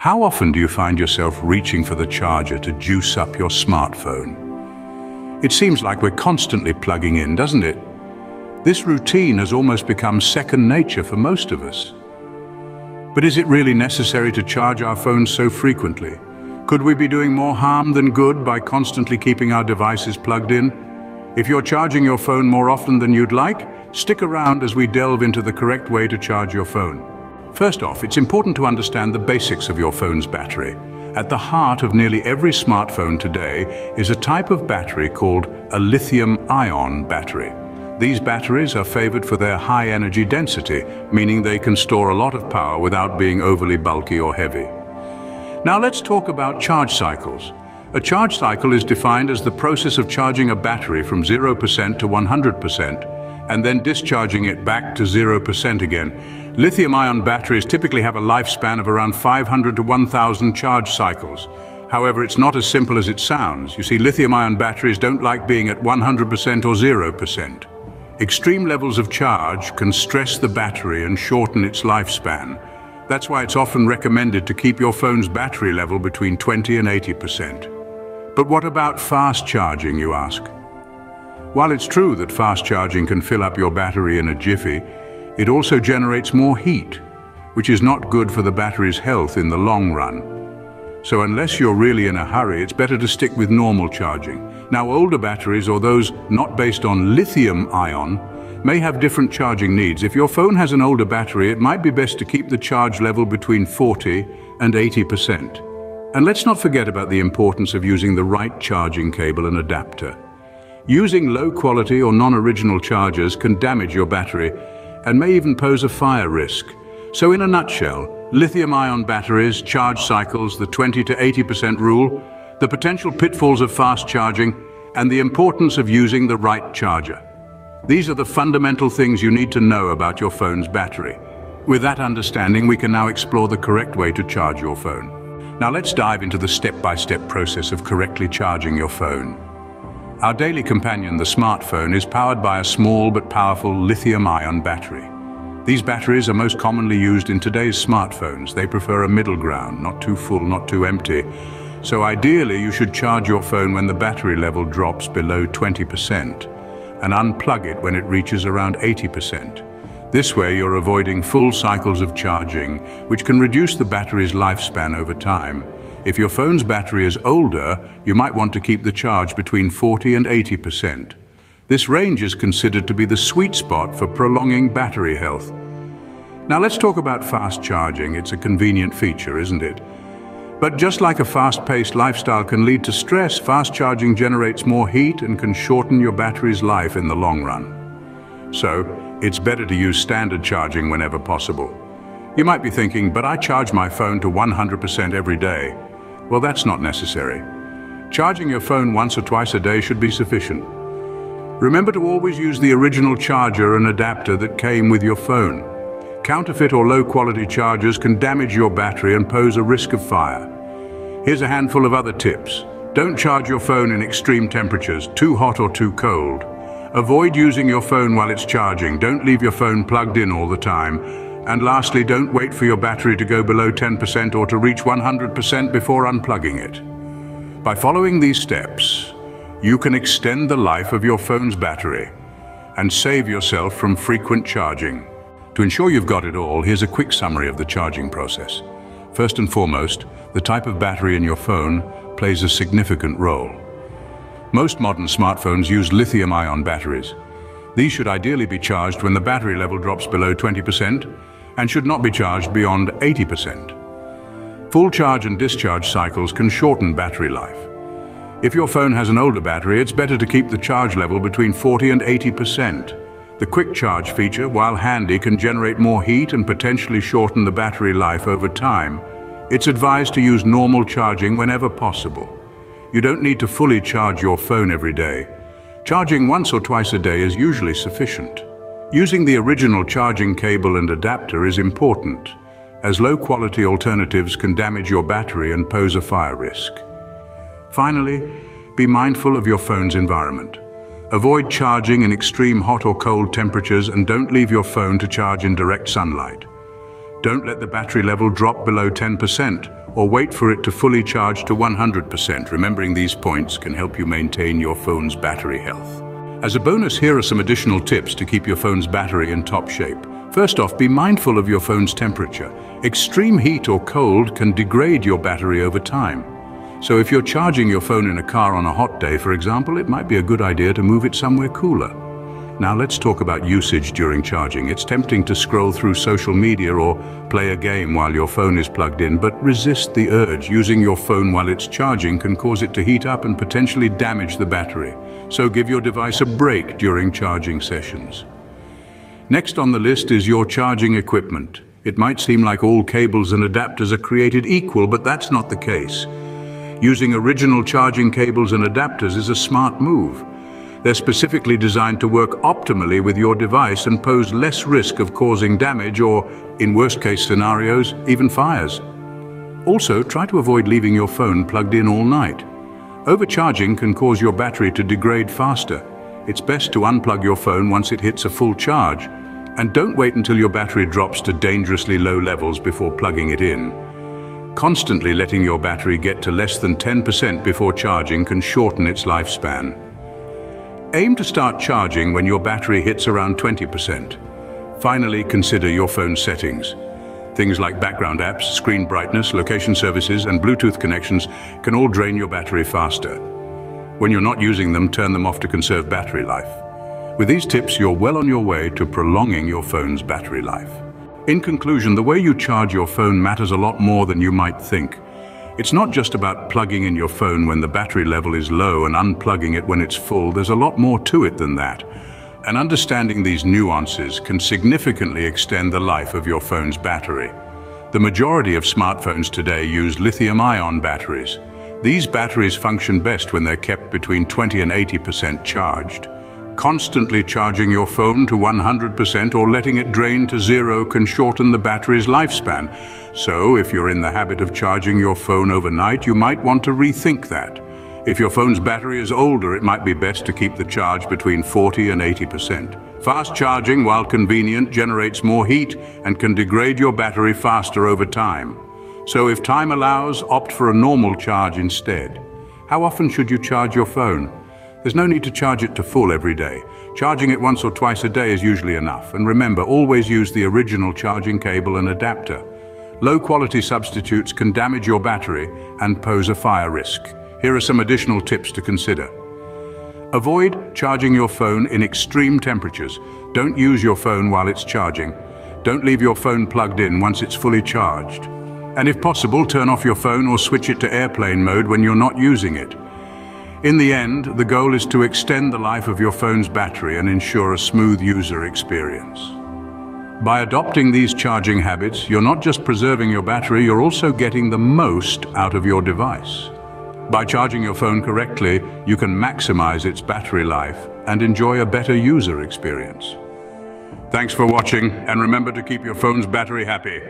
How often do you find yourself reaching for the charger to juice up your smartphone? It seems like we're constantly plugging in, doesn't it? This routine has almost become second nature for most of us. But is it really necessary to charge our phones so frequently? Could we be doing more harm than good by constantly keeping our devices plugged in? If you're charging your phone more often than you'd like, stick around as we delve into the correct way to charge your phone. First off, it's important to understand the basics of your phone's battery. At the heart of nearly every smartphone today is a type of battery called a lithium-ion battery. These batteries are favored for their high energy density, meaning they can store a lot of power without being overly bulky or heavy. Now let's talk about charge cycles. A charge cycle is defined as the process of charging a battery from 0% to 100% and then discharging it back to 0% again. Lithium-ion batteries typically have a lifespan of around 500 to 1000 charge cycles. However, it's not as simple as it sounds. You see, lithium-ion batteries don't like being at 100% or 0%. Extreme levels of charge can stress the battery and shorten its lifespan. That's why it's often recommended to keep your phone's battery level between 20 and 80%. But what about fast charging, you ask? While it's true that fast charging can fill up your battery in a jiffy, it also generates more heat, which is not good for the battery's health in the long run. So unless you're really in a hurry, it's better to stick with normal charging. Now older batteries or those not based on lithium ion may have different charging needs. If your phone has an older battery, it might be best to keep the charge level between 40 and 80%. And let's not forget about the importance of using the right charging cable and adapter. Using low-quality or non-original chargers can damage your battery and may even pose a fire risk. So in a nutshell, lithium-ion batteries, charge cycles, the 20 to 80% rule, the potential pitfalls of fast charging, and the importance of using the right charger. These are the fundamental things you need to know about your phone's battery. With that understanding, we can now explore the correct way to charge your phone. Now let's dive into the step-by-step -step process of correctly charging your phone. Our daily companion, the smartphone, is powered by a small but powerful lithium-ion battery. These batteries are most commonly used in today's smartphones. They prefer a middle ground, not too full, not too empty. So ideally, you should charge your phone when the battery level drops below 20% and unplug it when it reaches around 80%. This way you're avoiding full cycles of charging, which can reduce the battery's lifespan over time. If your phone's battery is older, you might want to keep the charge between 40 and 80%. This range is considered to be the sweet spot for prolonging battery health. Now let's talk about fast charging. It's a convenient feature, isn't it? But just like a fast-paced lifestyle can lead to stress, fast charging generates more heat and can shorten your battery's life in the long run. So, it's better to use standard charging whenever possible. You might be thinking, but I charge my phone to 100% every day. Well, that's not necessary. Charging your phone once or twice a day should be sufficient. Remember to always use the original charger and adapter that came with your phone. Counterfeit or low-quality chargers can damage your battery and pose a risk of fire. Here's a handful of other tips. Don't charge your phone in extreme temperatures, too hot or too cold. Avoid using your phone while it's charging. Don't leave your phone plugged in all the time. And lastly, don't wait for your battery to go below 10% or to reach 100% before unplugging it. By following these steps, you can extend the life of your phone's battery and save yourself from frequent charging. To ensure you've got it all, here's a quick summary of the charging process. First and foremost, the type of battery in your phone plays a significant role. Most modern smartphones use lithium-ion batteries. These should ideally be charged when the battery level drops below 20% and should not be charged beyond 80%. Full charge and discharge cycles can shorten battery life. If your phone has an older battery, it's better to keep the charge level between 40 and 80%. The quick charge feature, while handy, can generate more heat and potentially shorten the battery life over time. It's advised to use normal charging whenever possible. You don't need to fully charge your phone every day. Charging once or twice a day is usually sufficient. Using the original charging cable and adapter is important, as low-quality alternatives can damage your battery and pose a fire risk. Finally, be mindful of your phone's environment. Avoid charging in extreme hot or cold temperatures and don't leave your phone to charge in direct sunlight. Don't let the battery level drop below 10% or wait for it to fully charge to 100%. Remembering these points can help you maintain your phone's battery health. As a bonus, here are some additional tips to keep your phone's battery in top shape. First off, be mindful of your phone's temperature. Extreme heat or cold can degrade your battery over time. So if you're charging your phone in a car on a hot day, for example, it might be a good idea to move it somewhere cooler. Now let's talk about usage during charging. It's tempting to scroll through social media or play a game while your phone is plugged in, but resist the urge. Using your phone while it's charging can cause it to heat up and potentially damage the battery. So give your device a break during charging sessions. Next on the list is your charging equipment. It might seem like all cables and adapters are created equal, but that's not the case. Using original charging cables and adapters is a smart move. They're specifically designed to work optimally with your device and pose less risk of causing damage or, in worst case scenarios, even fires. Also, try to avoid leaving your phone plugged in all night. Overcharging can cause your battery to degrade faster. It's best to unplug your phone once it hits a full charge. And don't wait until your battery drops to dangerously low levels before plugging it in. Constantly letting your battery get to less than 10% before charging can shorten its lifespan. Aim to start charging when your battery hits around 20%. Finally, consider your phone settings. Things like background apps, screen brightness, location services, and Bluetooth connections can all drain your battery faster. When you're not using them, turn them off to conserve battery life. With these tips, you're well on your way to prolonging your phone's battery life. In conclusion, the way you charge your phone matters a lot more than you might think. It's not just about plugging in your phone when the battery level is low and unplugging it when it's full. There's a lot more to it than that. And understanding these nuances can significantly extend the life of your phone's battery. The majority of smartphones today use lithium-ion batteries. These batteries function best when they're kept between 20 and 80% charged. Constantly charging your phone to 100% or letting it drain to zero can shorten the battery's lifespan. So if you're in the habit of charging your phone overnight, you might want to rethink that. If your phone's battery is older, it might be best to keep the charge between 40 and 80%. Fast charging, while convenient, generates more heat and can degrade your battery faster over time. So if time allows, opt for a normal charge instead. How often should you charge your phone? There's no need to charge it to full every day. Charging it once or twice a day is usually enough. And remember, always use the original charging cable and adapter. Low-quality substitutes can damage your battery and pose a fire risk. Here are some additional tips to consider. Avoid charging your phone in extreme temperatures. Don't use your phone while it's charging. Don't leave your phone plugged in once it's fully charged. And if possible, turn off your phone or switch it to airplane mode when you're not using it. In the end, the goal is to extend the life of your phone's battery and ensure a smooth user experience. By adopting these charging habits, you're not just preserving your battery, you're also getting the most out of your device. By charging your phone correctly, you can maximize its battery life and enjoy a better user experience. Thanks for watching, and remember to keep your phone's battery happy.